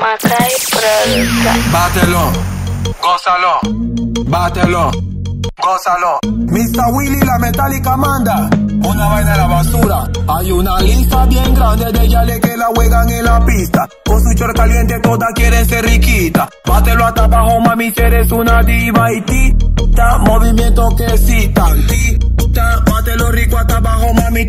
Macay Production. Bátelo, gózalo, bátelo, gózalo. Mr. Willy, la metálica manda. Una vaina de la basura. Hay una lista bien grande de yales que la juegan en la pista. Con su chor caliente todas quieren ser riquita. Bátelo hasta abajo, mami, si eres una diva y tita. Movimiento que citan, tita. Bátelo rico hasta abajo, mami,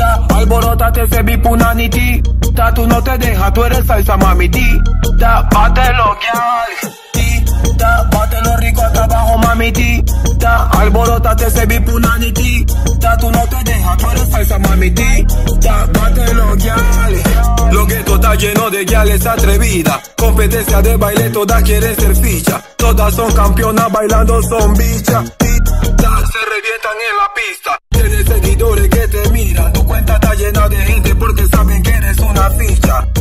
tita. Alborotate ese bipunani, tita. Tú no te dejas, tú eres salsa, mami, tita. Bátelo, gal. Tita, bátelo rico hasta abajo, mami, tita. Alborotate ese bipunani, tita. Tú no te dejas, tú eres salsa, mami, tita. Bátelo, gal. Lo que está lleno de guiales atrevidas. Competencia de baile, todas quieren ser ficha. Todas son campeonas bailando, son bichas.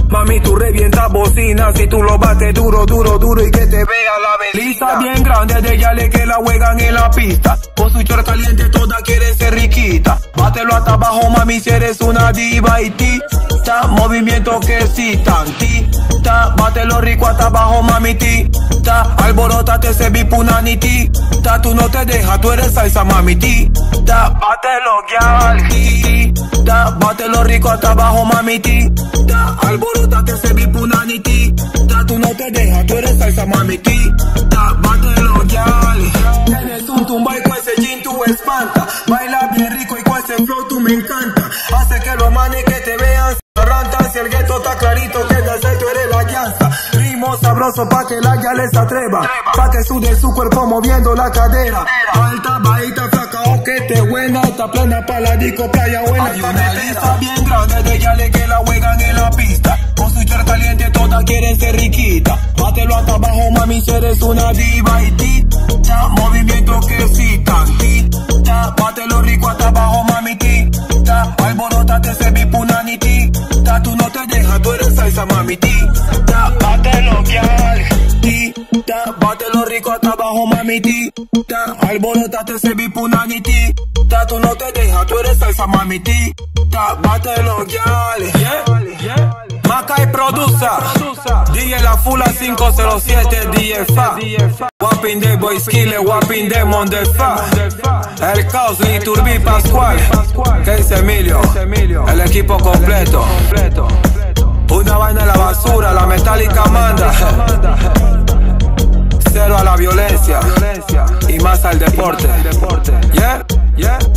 Mami, tú revientas bocina si tú lo bates duro, duro, duro y que te vea la vecina. Lista bien grande de yales que la juegan en la pista. Con su chor caliente todas quieren ser riquita. Bátelo hasta abajo, mami, si eres una diva y tita. Movimiento que citan, tita. Bátelo rico hasta abajo, mami, tita. Alborotate ese bipunani, tita. Tú no te dejas, tú eres salsa, mami, tita. Bátelo, gal, tita. Bátelo rico hasta abajo, mami, tita. Alborotate ese bipunani, tita. Tú no te dejas, tú eres salsa, mami, tita. Bátelo, gal. Tienes un tumba y con ese jean tú espanta. Baila bien rico y con ese flow tú me encanta. Hace que los manes que te vean sabroso pa' que la ya les atreva. Pa' que sude su cuerpo moviendo la cadera. Alta, bajita, flaca o que te buena. Está plena pa' la disco, playa buena. Hay una lista bien grande de yales que la juegan en la pista. Con su chor caliente todas quieren ser riquita. Bátelo hasta abajo, mami, si eres una diva y tita. Movimiento que citan, tita. Bátelo rico hasta abajo, mami, tita. Alborotate ese bipunani, tita. Tú no te dejas, tú eres salsa, mami, tita. Bátelo, gal, tita. Bátelo rico hasta abajo, mami, tita. Alborotate ese bipunani, tita. Tú no te dejas, tú eres salsa, mami, tita. Bátelo, gal, yeah. Macay Produza, DJ La Fula 507, DJ Fa. Wapping de Boy Skille, Wapping de Mondefa. El Caos, Liturbi Pascual. Case Emilio, el equipo completo. Manda, Cero a la violencia y más al deporte. Yeah, yeah.